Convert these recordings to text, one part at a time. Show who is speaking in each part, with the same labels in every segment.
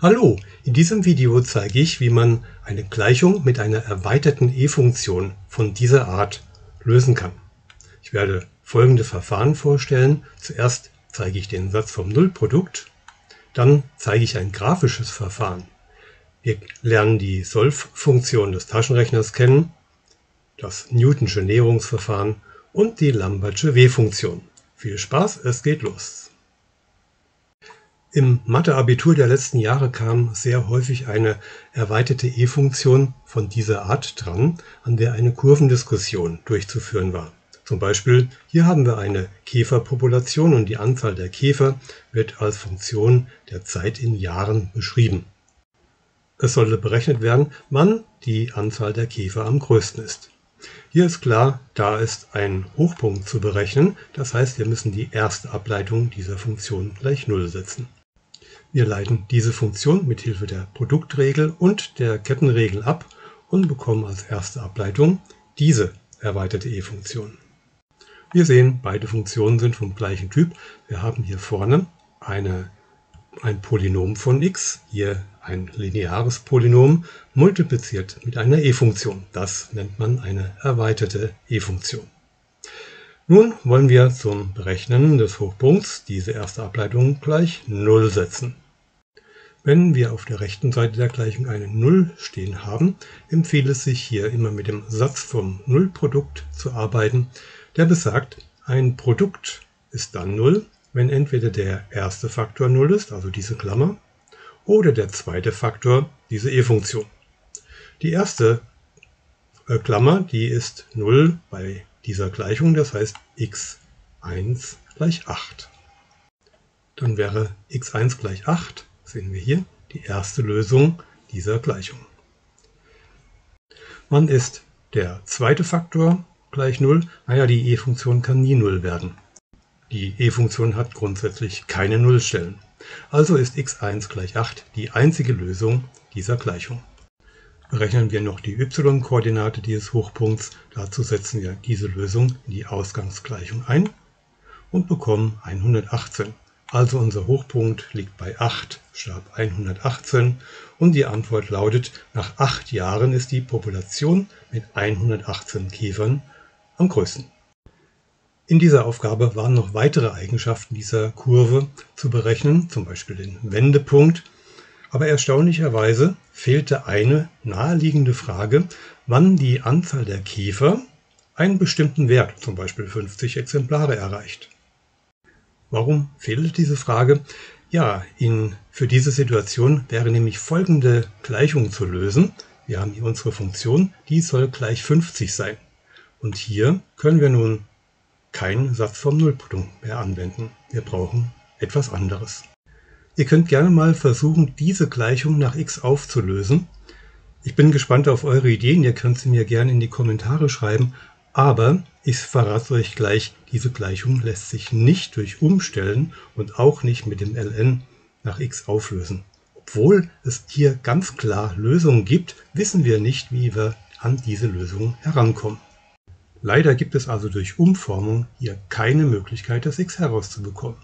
Speaker 1: Hallo, in diesem Video zeige ich, wie man eine Gleichung mit einer erweiterten e-Funktion von dieser Art lösen kann. Ich werde folgende Verfahren vorstellen. Zuerst zeige ich den Satz vom Nullprodukt, dann zeige ich ein grafisches Verfahren. Wir lernen die Solv-Funktion des Taschenrechners kennen, das Newtonsche Näherungsverfahren und die Lambertsche W-Funktion. Viel Spaß, es geht los! Im Mathe-Abitur der letzten Jahre kam sehr häufig eine erweiterte e-Funktion von dieser Art dran, an der eine Kurvendiskussion durchzuführen war. Zum Beispiel hier haben wir eine Käferpopulation und die Anzahl der Käfer wird als Funktion der Zeit in Jahren beschrieben. Es sollte berechnet werden, wann die Anzahl der Käfer am größten ist. Hier ist klar, da ist ein Hochpunkt zu berechnen, das heißt wir müssen die erste Ableitung dieser Funktion gleich 0 setzen. Wir leiten diese Funktion mit Hilfe der Produktregel und der Kettenregel ab und bekommen als erste Ableitung diese erweiterte e-Funktion. Wir sehen, beide Funktionen sind vom gleichen Typ. Wir haben hier vorne eine, ein Polynom von x, hier ein lineares Polynom, multipliziert mit einer e-Funktion. Das nennt man eine erweiterte e-Funktion. Nun wollen wir zum Berechnen des Hochpunkts diese erste Ableitung gleich 0 setzen. Wenn wir auf der rechten Seite der Gleichung eine 0 stehen haben, empfiehlt es sich hier immer mit dem Satz vom Nullprodukt zu arbeiten, der besagt, ein Produkt ist dann 0, wenn entweder der erste Faktor 0 ist, also diese Klammer, oder der zweite Faktor, diese e-Funktion. Die erste äh, Klammer, die ist 0 bei dieser Gleichung, das heißt x1 gleich 8. Dann wäre x1 gleich 8, sehen wir hier, die erste Lösung dieser Gleichung. Wann ist der zweite Faktor gleich 0? Naja, die e-Funktion kann nie 0 werden. Die e-Funktion hat grundsätzlich keine Nullstellen. Also ist x1 gleich 8 die einzige Lösung dieser Gleichung. Berechnen wir noch die y-Koordinate dieses Hochpunkts. Dazu setzen wir diese Lösung in die Ausgangsgleichung ein und bekommen 118. Also unser Hochpunkt liegt bei 8 Stab 118 und die Antwort lautet, nach 8 Jahren ist die Population mit 118 Käfern am größten. In dieser Aufgabe waren noch weitere Eigenschaften dieser Kurve zu berechnen, zum Beispiel den Wendepunkt aber erstaunlicherweise fehlte eine naheliegende Frage, wann die Anzahl der Käfer einen bestimmten Wert, zum Beispiel 50 Exemplare, erreicht. Warum fehlte diese Frage? Ja, in, für diese Situation wäre nämlich folgende Gleichung zu lösen. Wir haben hier unsere Funktion, die soll gleich 50 sein. Und hier können wir nun keinen Satz vom Nullprodukt mehr anwenden. Wir brauchen etwas anderes. Ihr könnt gerne mal versuchen, diese Gleichung nach x aufzulösen. Ich bin gespannt auf eure Ideen, ihr könnt sie mir gerne in die Kommentare schreiben, aber ich verrate euch gleich, diese Gleichung lässt sich nicht durch Umstellen und auch nicht mit dem ln nach x auflösen. Obwohl es hier ganz klar Lösungen gibt, wissen wir nicht, wie wir an diese Lösung herankommen. Leider gibt es also durch Umformung hier keine Möglichkeit, das x herauszubekommen.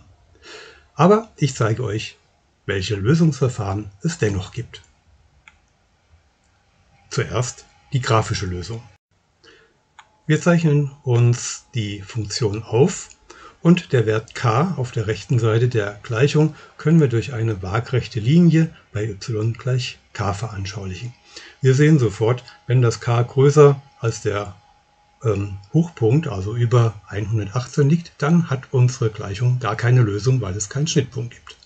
Speaker 1: Aber ich zeige euch, welche Lösungsverfahren es dennoch gibt. Zuerst die grafische Lösung. Wir zeichnen uns die Funktion auf und der Wert k auf der rechten Seite der Gleichung können wir durch eine waagrechte Linie bei y gleich k veranschaulichen. Wir sehen sofort, wenn das k größer als der ähm, Hochpunkt, also über 118 liegt, dann hat unsere Gleichung gar keine Lösung, weil es keinen Schnittpunkt gibt.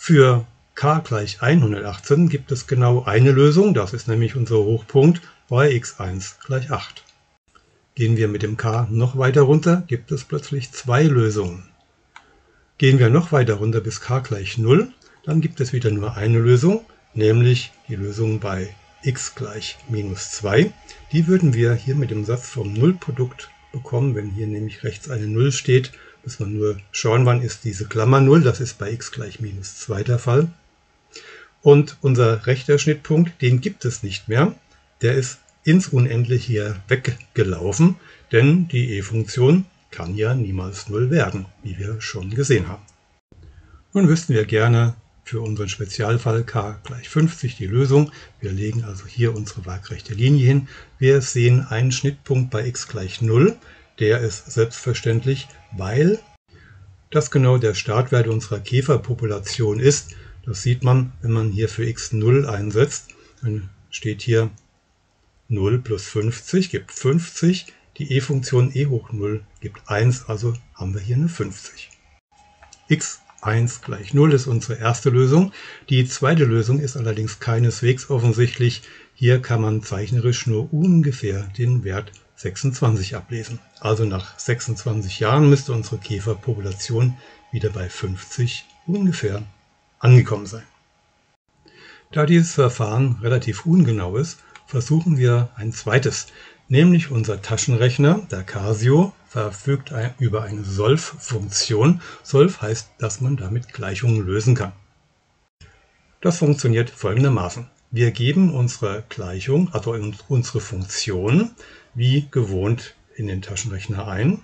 Speaker 1: Für k gleich 118 gibt es genau eine Lösung, das ist nämlich unser Hochpunkt bei x1 gleich 8. Gehen wir mit dem k noch weiter runter, gibt es plötzlich zwei Lösungen. Gehen wir noch weiter runter bis k gleich 0, dann gibt es wieder nur eine Lösung, nämlich die Lösung bei x gleich minus 2. Die würden wir hier mit dem Satz vom Nullprodukt bekommen, wenn hier nämlich rechts eine 0 steht, muss man nur schauen, wann ist diese Klammer 0. Das ist bei x gleich minus 2 der Fall. Und unser rechter Schnittpunkt, den gibt es nicht mehr. Der ist ins Unendliche hier weggelaufen, denn die e-Funktion kann ja niemals 0 werden, wie wir schon gesehen haben. Nun wüssten wir gerne, für unseren Spezialfall k gleich 50 die Lösung. Wir legen also hier unsere waagrechte Linie hin. Wir sehen einen Schnittpunkt bei x gleich 0. Der ist selbstverständlich, weil das genau der Startwert unserer Käferpopulation ist. Das sieht man, wenn man hier für x 0 einsetzt. Dann steht hier 0 plus 50 gibt 50. Die e-Funktion e hoch 0 gibt 1, also haben wir hier eine 50. x 1 gleich 0 ist unsere erste Lösung. Die zweite Lösung ist allerdings keineswegs offensichtlich. Hier kann man zeichnerisch nur ungefähr den Wert 26 ablesen. Also nach 26 Jahren müsste unsere Käferpopulation wieder bei 50 ungefähr angekommen sein. Da dieses Verfahren relativ ungenau ist, versuchen wir ein zweites, nämlich unser Taschenrechner, der Casio, verfügt über eine Solv-Funktion. Solv heißt, dass man damit Gleichungen lösen kann. Das funktioniert folgendermaßen. Wir geben unsere Gleichung, also unsere Funktion, wie gewohnt in den Taschenrechner ein,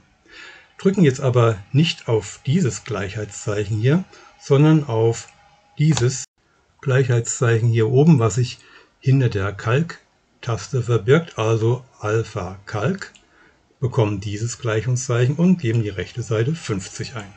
Speaker 1: drücken jetzt aber nicht auf dieses Gleichheitszeichen hier, sondern auf dieses Gleichheitszeichen hier oben, was sich hinter der Kalk-Taste verbirgt, also Alpha Kalk bekommen dieses Gleichungszeichen und geben die rechte Seite 50 ein.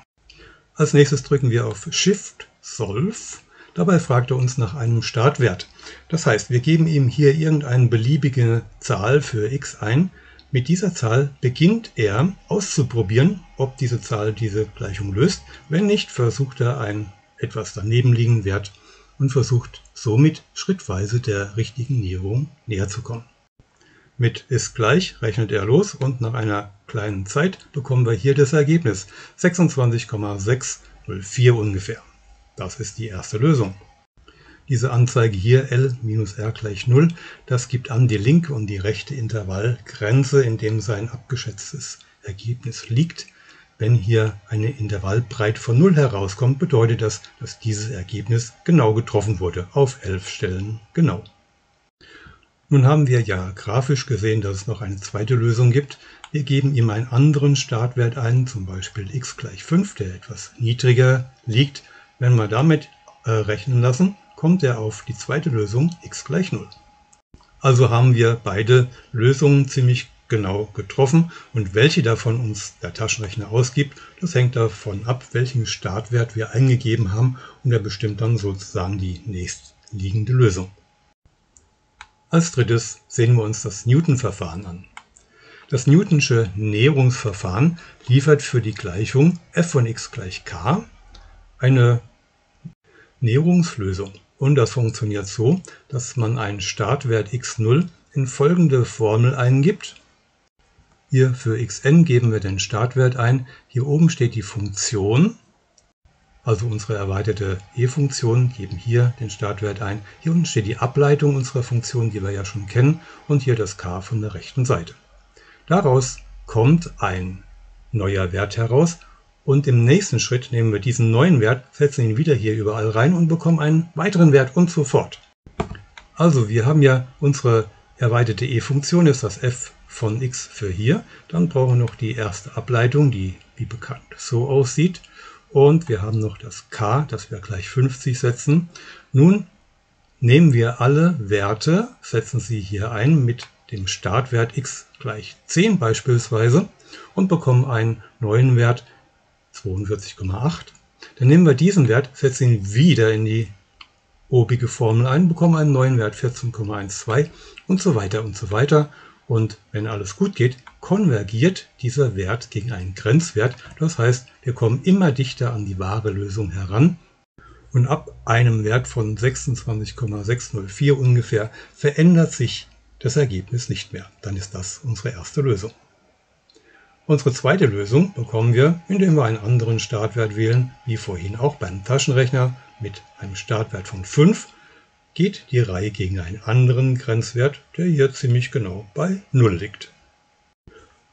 Speaker 1: Als nächstes drücken wir auf Shift Solve. Dabei fragt er uns nach einem Startwert. Das heißt, wir geben ihm hier irgendeine beliebige Zahl für x ein. Mit dieser Zahl beginnt er auszuprobieren, ob diese Zahl diese Gleichung löst. Wenn nicht, versucht er einen etwas daneben liegenden Wert und versucht somit schrittweise der richtigen Näherung näher zu kommen. Mit ist gleich rechnet er los und nach einer kleinen Zeit bekommen wir hier das Ergebnis 26,604 ungefähr. Das ist die erste Lösung. Diese Anzeige hier L minus R gleich 0, das gibt an die linke und die rechte Intervallgrenze, in dem sein abgeschätztes Ergebnis liegt. Wenn hier eine Intervallbreite von 0 herauskommt, bedeutet das, dass dieses Ergebnis genau getroffen wurde, auf 11 Stellen genau. Nun haben wir ja grafisch gesehen, dass es noch eine zweite Lösung gibt. Wir geben ihm einen anderen Startwert ein, zum Beispiel x gleich 5, der etwas niedriger liegt. Wenn wir damit äh, rechnen lassen, kommt er auf die zweite Lösung x gleich 0. Also haben wir beide Lösungen ziemlich genau getroffen und welche davon uns der Taschenrechner ausgibt, das hängt davon ab, welchen Startwert wir eingegeben haben und er bestimmt dann sozusagen die nächstliegende Lösung. Als drittes sehen wir uns das Newton-Verfahren an. Das Newtonsche Näherungsverfahren liefert für die Gleichung f von x gleich k eine Näherungslösung. Und das funktioniert so, dass man einen Startwert x0 in folgende Formel eingibt. Hier für xn geben wir den Startwert ein. Hier oben steht die Funktion also unsere erweiterte e-Funktion, geben hier den Startwert ein. Hier unten steht die Ableitung unserer Funktion, die wir ja schon kennen, und hier das k von der rechten Seite. Daraus kommt ein neuer Wert heraus und im nächsten Schritt nehmen wir diesen neuen Wert, setzen ihn wieder hier überall rein und bekommen einen weiteren Wert und so fort. Also wir haben ja unsere erweiterte e-Funktion, ist das f von x für hier. Dann brauchen wir noch die erste Ableitung, die wie bekannt so aussieht. Und wir haben noch das k, das wir gleich 50 setzen. Nun nehmen wir alle Werte, setzen sie hier ein mit dem Startwert x gleich 10 beispielsweise und bekommen einen neuen Wert 42,8. Dann nehmen wir diesen Wert, setzen ihn wieder in die obige Formel ein, bekommen einen neuen Wert 14,12 und so weiter und so weiter. Und wenn alles gut geht, konvergiert dieser Wert gegen einen Grenzwert. Das heißt, wir kommen immer dichter an die wahre Lösung heran. Und ab einem Wert von 26,604 ungefähr verändert sich das Ergebnis nicht mehr. Dann ist das unsere erste Lösung. Unsere zweite Lösung bekommen wir, indem wir einen anderen Startwert wählen, wie vorhin auch beim Taschenrechner mit einem Startwert von 5 geht die Reihe gegen einen anderen Grenzwert, der hier ziemlich genau bei 0 liegt.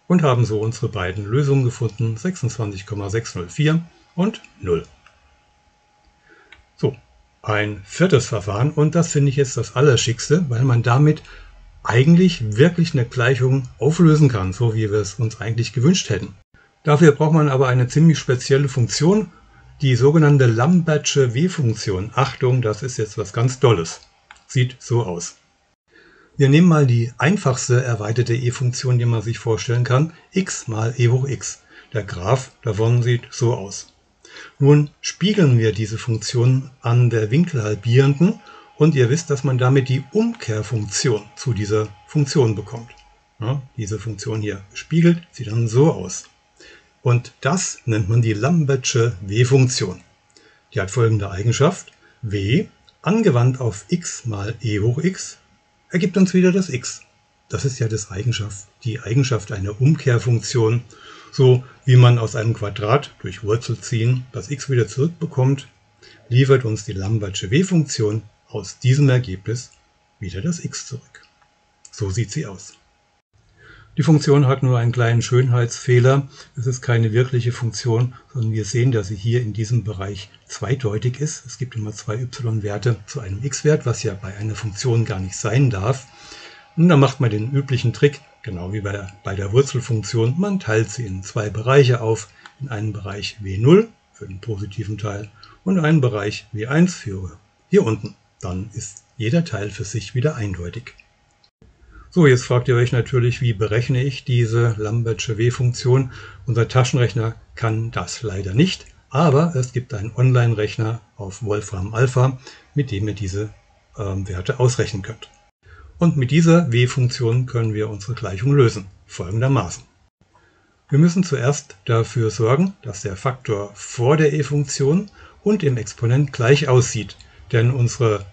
Speaker 1: Und haben so unsere beiden Lösungen gefunden, 26,604 und 0. So, ein viertes Verfahren und das finde ich jetzt das Allerschickste, weil man damit eigentlich wirklich eine Gleichung auflösen kann, so wie wir es uns eigentlich gewünscht hätten. Dafür braucht man aber eine ziemlich spezielle Funktion, die sogenannte Lambertsche W-Funktion. Achtung, das ist jetzt was ganz Dolles. Sieht so aus. Wir nehmen mal die einfachste erweiterte e-Funktion, die man sich vorstellen kann, x mal e hoch x. Der Graph davon sieht so aus. Nun spiegeln wir diese Funktion an der winkelhalbierenden und ihr wisst, dass man damit die Umkehrfunktion zu dieser Funktion bekommt. Ja, diese Funktion hier spiegelt sieht dann so aus. Und das nennt man die Lambertsche W-Funktion. Die hat folgende Eigenschaft. W angewandt auf x mal e hoch x ergibt uns wieder das x. Das ist ja das Eigenschaft, die Eigenschaft einer Umkehrfunktion, so wie man aus einem Quadrat durch Wurzel ziehen das x wieder zurückbekommt, liefert uns die Lambertsche W-Funktion aus diesem Ergebnis wieder das x zurück. So sieht sie aus. Die Funktion hat nur einen kleinen Schönheitsfehler. Es ist keine wirkliche Funktion, sondern wir sehen, dass sie hier in diesem Bereich zweideutig ist. Es gibt immer zwei y-Werte zu einem x-Wert, was ja bei einer Funktion gar nicht sein darf. Und dann macht man den üblichen Trick, genau wie bei der, bei der Wurzelfunktion. Man teilt sie in zwei Bereiche auf. In einen Bereich w0 für den positiven Teil und einen Bereich w1 für hier unten. Dann ist jeder Teil für sich wieder eindeutig. So, jetzt fragt ihr euch natürlich, wie berechne ich diese Lambertsche W-Funktion? Unser Taschenrechner kann das leider nicht, aber es gibt einen Online-Rechner auf Wolfram Alpha, mit dem ihr diese äh, Werte ausrechnen könnt. Und mit dieser W-Funktion können wir unsere Gleichung lösen, folgendermaßen. Wir müssen zuerst dafür sorgen, dass der Faktor vor der e-Funktion und im Exponent gleich aussieht, denn unsere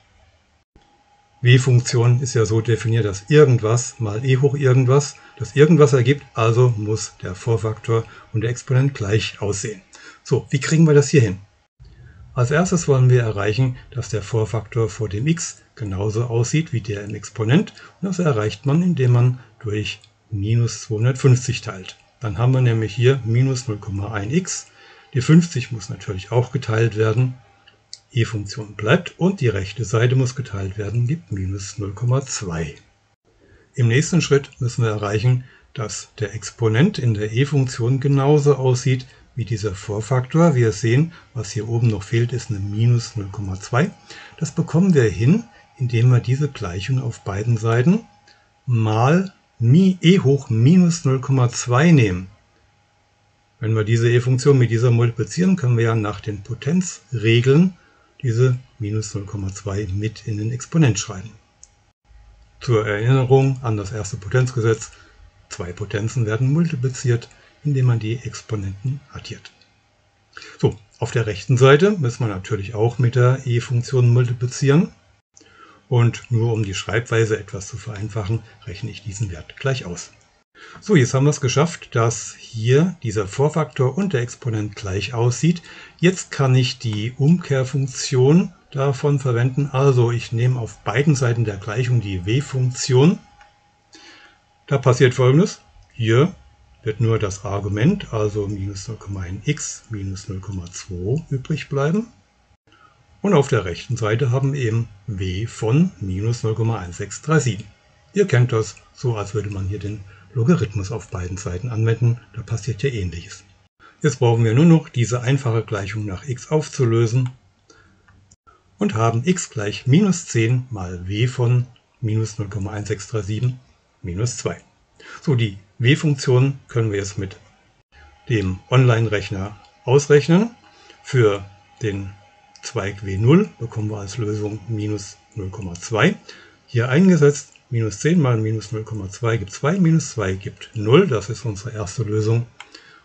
Speaker 1: W-Funktion ist ja so definiert, dass irgendwas mal e hoch irgendwas das irgendwas ergibt, also muss der Vorfaktor und der Exponent gleich aussehen. So, wie kriegen wir das hier hin? Als erstes wollen wir erreichen, dass der Vorfaktor vor dem x genauso aussieht wie der im Exponent und das erreicht man, indem man durch minus 250 teilt. Dann haben wir nämlich hier minus 0,1x. Die 50 muss natürlich auch geteilt werden e-Funktion bleibt und die rechte Seite muss geteilt werden, gibt minus 0,2. Im nächsten Schritt müssen wir erreichen, dass der Exponent in der e-Funktion genauso aussieht wie dieser Vorfaktor. Wir sehen, was hier oben noch fehlt, ist eine minus 0,2. Das bekommen wir hin, indem wir diese Gleichung auf beiden Seiten mal e hoch minus 0,2 nehmen. Wenn wir diese e-Funktion mit dieser multiplizieren, können wir ja nach den Potenzregeln diese minus 0,2 mit in den Exponent schreiben. Zur Erinnerung an das erste Potenzgesetz, zwei Potenzen werden multipliziert, indem man die Exponenten addiert. So, auf der rechten Seite müssen wir natürlich auch mit der e-Funktion multiplizieren. Und nur um die Schreibweise etwas zu vereinfachen, rechne ich diesen Wert gleich aus. So, jetzt haben wir es geschafft, dass hier dieser Vorfaktor und der Exponent gleich aussieht. Jetzt kann ich die Umkehrfunktion davon verwenden. Also ich nehme auf beiden Seiten der Gleichung die w-Funktion. Da passiert folgendes. Hier wird nur das Argument, also minus 0,1x minus 0,2 übrig bleiben. Und auf der rechten Seite haben wir eben w von minus 0,1637. Ihr kennt das, so als würde man hier den Logarithmus auf beiden Seiten anwenden, da passiert ja ähnliches. Jetzt brauchen wir nur noch diese einfache Gleichung nach x aufzulösen und haben x gleich minus 10 mal w von minus 0,1637 minus 2. So, die w-Funktion können wir jetzt mit dem Online-Rechner ausrechnen. Für den Zweig w0 bekommen wir als Lösung minus 0,2. Hier eingesetzt Minus 10 mal minus 0,2 gibt 2, minus 2 gibt 0. Das ist unsere erste Lösung.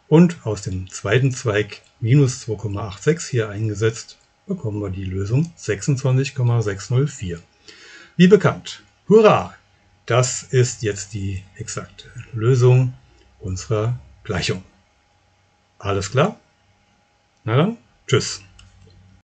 Speaker 1: Und aus dem zweiten Zweig minus 2,86 hier eingesetzt, bekommen wir die Lösung 26,604. Wie bekannt, hurra! Das ist jetzt die exakte Lösung unserer Gleichung. Alles klar? Na dann, tschüss.